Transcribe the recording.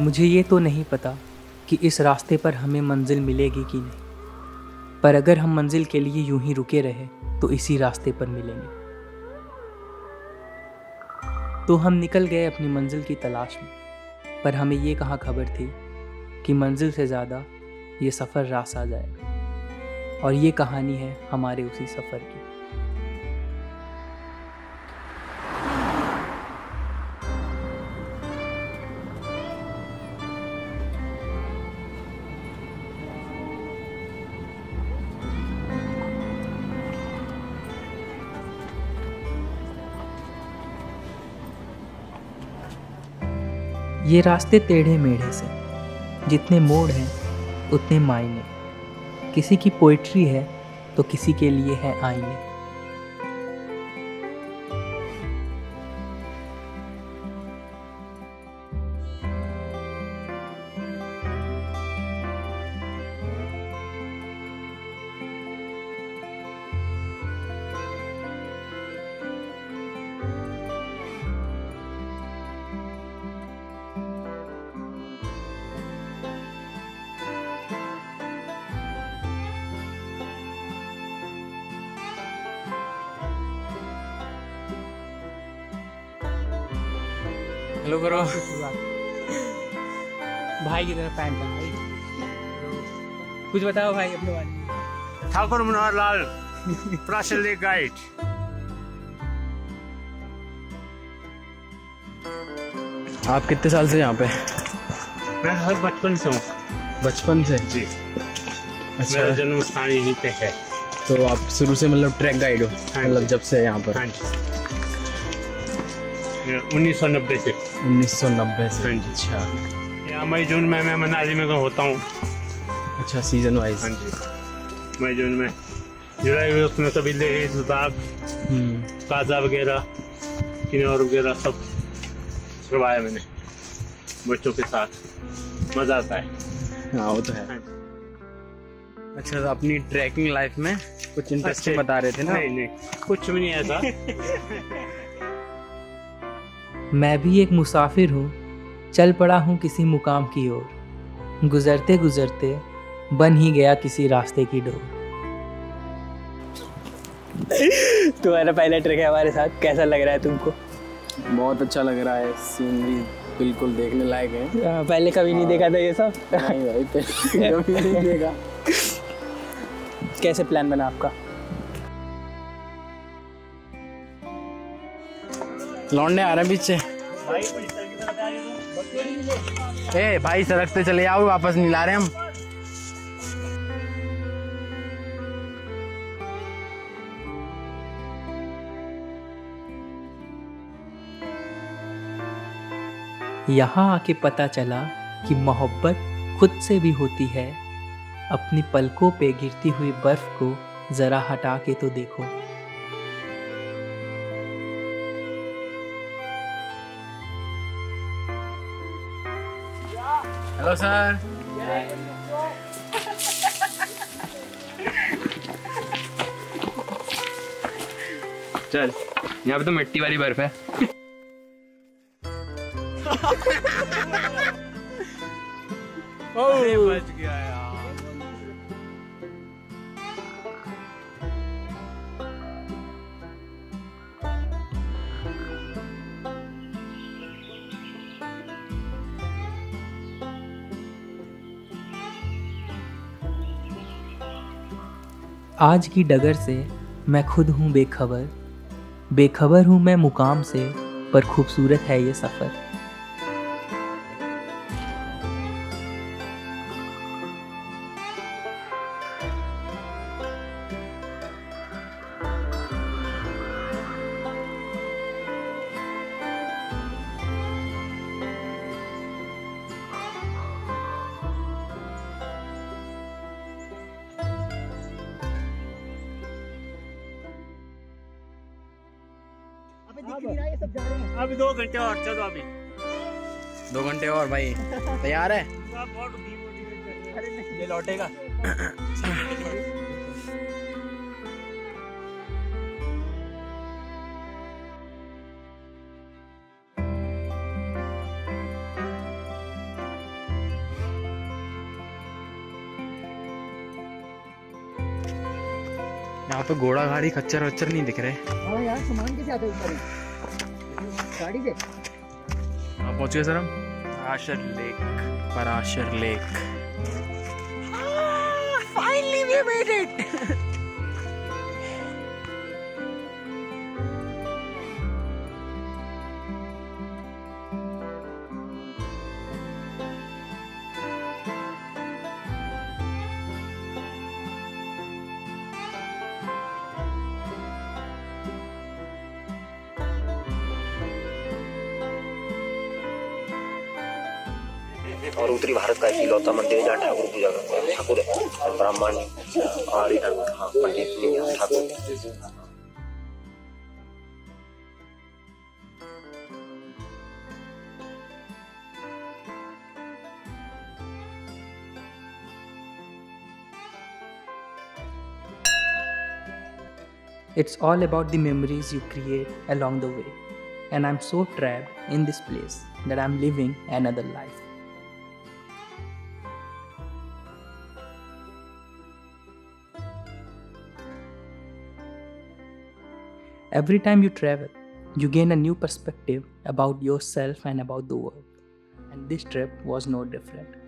मुझे ये तो नहीं पता कि इस रास्ते पर हमें मंजिल मिलेगी कि नहीं। पर अगर हम मंजिल के लिए यूँ ही रुके रहे तो इसी रास्ते पर मिलेंगे। तो हम निकल गए अपनी मंजिल की तलाश में। पर हमें ये कहाँ खबर थी कि मंजिल से ज़्यादा ये सफ़र रास आ जाएगा। और ये कहानी है हमारे उसी सफ़र की। ये रास्ते टेढ़े मेढ़े से। जितने मोड़ हैं, उतने मायने। किसी की पोइट्री है तो किसी के लिए है आईने। हेलो करो भाई की तरफ़ पैंट भाई कुछ बताओ भाई अपने बारे में। ठाकुर मनोहर लाल प्राचल्य गाइड आप कितने साल से यहाँ पे? मैं हर बचपन से हूँ। बचपन से? जी। अच्छा। मेरा जन्म स्थान यहीं पे है। तो आप शुरू से मतलब ट्रैक गाइड हो हाँ मतलब जब से यहाँ पर। हाँ जी। उन्नीस सौ नब्बे से। 1990 से जी। अच्छा। या मई जून में मैं मनाली में होता हूँ। अच्छा सीज़न वाइज हाँ जी। मई जून में। जुलाई में उसमें सभी बाग हम्म। काजा वगैरह किन्नौर वगैरह सब करवाया मैंने बच्चों के साथ। मज़ा आता है। हाँ वो तो है। हाँ। अच्छा तो अपनी ट्रैकिंग लाइफ में कुछ इंटरेस्टिंग बता रहे थे ना? नहीं नहीं। कुछ भी नहीं ऐसा। मैं भी एक मुसाफिर हूँ चल पड़ा हूँ किसी मुकाम की ओर। गुजरते गुजरते बन ही गया किसी रास्ते की डोर। तुम्हारा पहला ट्रिक है हमारे साथ कैसा लग रहा है तुमको? बहुत अच्छा लग रहा है सीनरी बिल्कुल देखने लायक है। हाँ, पहले कभी नहीं देखा था ये सब? नहीं भाई पहले कभी नहीं देखा। कैसे प्लान बना आपका? लौंडे आ रहे हैं पीछे ए, भाई, सड़क से चले आओ, वापस नहीं ला रहे हम। यहाँ आके पता चला कि मोहब्बत खुद से भी होती है। अपनी पलकों पे गिरती हुई बर्फ़ को जरा हटा के तो देखो। हेलो सर चल यहाँ पे तो मिट्टी वाली बर्फ़ है। आज की डगर से मैं खुद हूँ बेखबर। बेखबर हूँ मैं मुकाम से, पर खूबसूरत है ये सफ़र। अभी दो घंटे और चलो अभी। दो घंटे और भाई तैयार है? अरे बहुत demotivate कर रहे हैं। ये लौटेगा। यहाँ पे घोड़ा गाड़ी खच्चर वच्चर नहीं दिख रहे। हाँ यार सामान के साथ ऊपर गाड़ी। से? पहुँच गए सर हम। Parashar lake Parashar lake. Finally we made it और उत्तरी भारत का इकलौता मंदिर है जहाँ ठाकुर पूजा करते हैं ठाकुर है और ब्राह्मण और इधर हाँ पंडित नहीं है Thakur It's all about the memories you create along the way. And I'm so trapped in this place that I'm living another life. Every time you travel, you gain a new perspective about yourself and about the world. And this trip was no different.